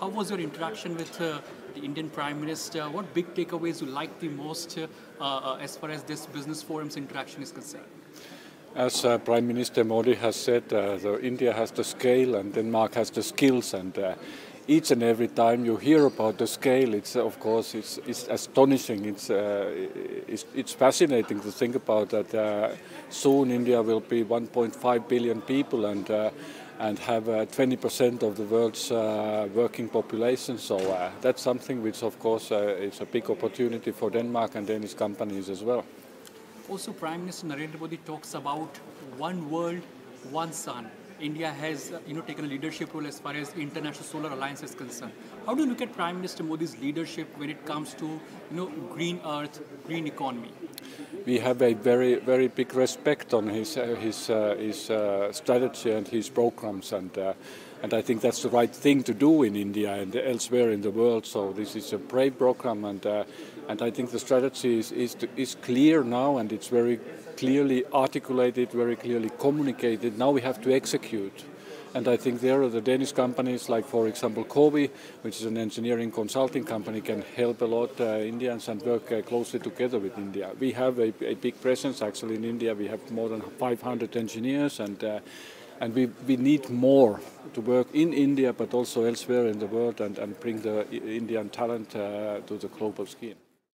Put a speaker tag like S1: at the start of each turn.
S1: how was your interaction with uh, the Indian Prime Minister? What big takeaways you like the most uh, uh, as far as this business forum's interaction is concerned?
S2: As uh, Prime Minister Modi has said, uh, India has the scale and Denmark has the skills, and uh, each and every time you hear about the scale, it's of course it's, it's astonishing. It's, it's, it's fascinating to think about that. soon India will be 1.5 billion people, and and have 20% of the world's uh, working population. So uh, that's something which, of course, uh, is a big opportunity for Denmark and Danish companies as well.
S1: Also, Prime Minister Narendra Modi talks about one world, one sun. India has you know taken a leadership role as far as International Solar Alliance is concerned. How do you look at Prime Minister Modi's leadership when it comes to you know green earth, green economy?
S2: We have a very very big respect on his uh, his uh, his uh, strategy and his programs and. And I think that's the right thing to do in India and elsewhere in the world. So this is a brave program, and uh, and I think the strategy is is, is clear now, and it's very clearly articulated, very clearly communicated. Now we have to execute. And I think there are the Danish companies like, for example, COWI, which is an engineering consulting company, can help a lot uh, Indians and work uh, closely together with India. We have a, a, big presence actually in India. We have more than 500 engineers and uh, and we, we need more to work in India but also elsewhere in the world and, and bring the Indian talent uh, to the global scheme.